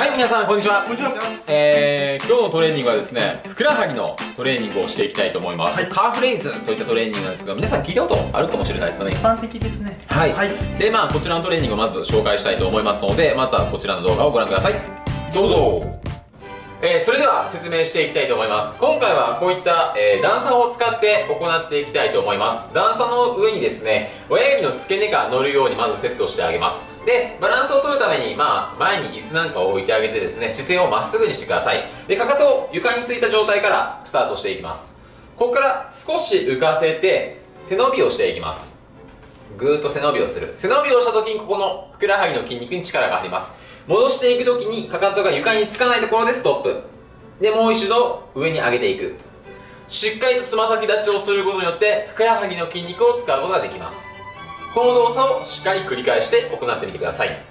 はい皆さんこんにちは。こんにちは。えー、今日のトレーニングはですねふくらはぎのトレーニングをしていきたいと思います、はい。カーフレイズといったトレーニングなんですが皆さん聞いたことあるかもしれないですよね。一般的ですね。はい、はい。でまあこちらのトレーニングをまず紹介したいと思いますのでまずはこちらの動画をご覧ください。どうぞえーそれでは説明していきたいと思います。今回はこういった、えー段差を使って行っていきたいと思います。段差の上にですね親指の付け根が乗るようにまずセットしてあげます。でバランスを取るためにまあ前に椅子なんかを置いてあげてですね姿勢をまっすぐにしてください。でかかとを床についた状態からスタートしていきます。ここから少し浮かせて背伸びをしていきます。ぐーっと背伸びをする。背伸びをした時にここのふくらはぎの筋肉に力が入ります。戻していく時にかかとが床につかないところでストップ。でもう一度上に上げていく。しっかりとつま先立ちをすることによってふくらはぎの筋肉を使うことができます。この動作をしっかり繰り返して行ってみてください。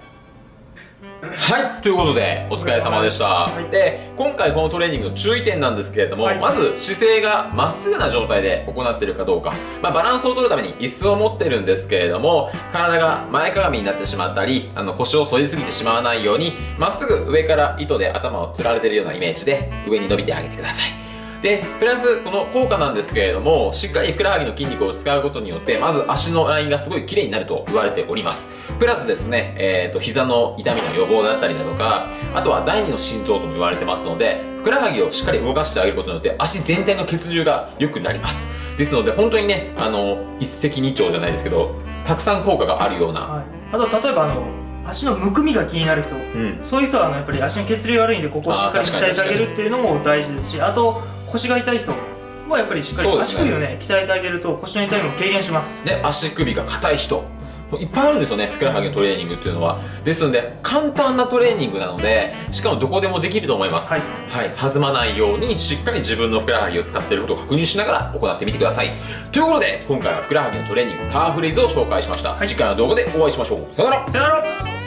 はいということでお疲れ様でした、はい。で今回このトレーニングの注意点なんですけれども、はい。まず姿勢がまっすぐな状態で行っているかどうか、まあ、バランスを取るために椅子を持ってるんですけれども体が前かがみになってしまったりあの腰を反りすぎてしまわないようにまっすぐ上から糸で頭をつられてるようなイメージで上に伸びてあげてくださいで、プラス、この効果なんですけれども、しっかりふくらはぎの筋肉を使うことによって、まず足のラインがすごい綺麗になると言われております。プラスですね、えっ、と、膝の痛みの予防だったりだとか、あとは第二の心臓とも言われてますので、ふくらはぎをしっかり動かしてあげることによって、足全体の血流が良くなります。ですので、本当にね、あの、一石二鳥じゃないですけど、たくさん効果があるような、はい、あと例えばあの足のむくみが気になる人うん。そういう人はあのやっぱり足の血流悪いんでここをしっかり鍛えてあげるっていうのも大事ですしあと腰が痛い人もやっぱりしっかりね足首をね鍛えてあげると腰の痛みも軽減しますで、足首が硬い人。いっぱいあるんですよね、ふくらはぎのトレーニングっていうのは。ですので、簡単なトレーニングなので、しかもどこでもできると思います。はいはい、弾まないようにしっかり自分のふくらはぎを使っていることを確認しながら行ってみてください。ということで、今回はふくらはぎのトレーニング、カーフレーズを紹介しました。はい次回の動画でお会いしましょう。さよならさよなら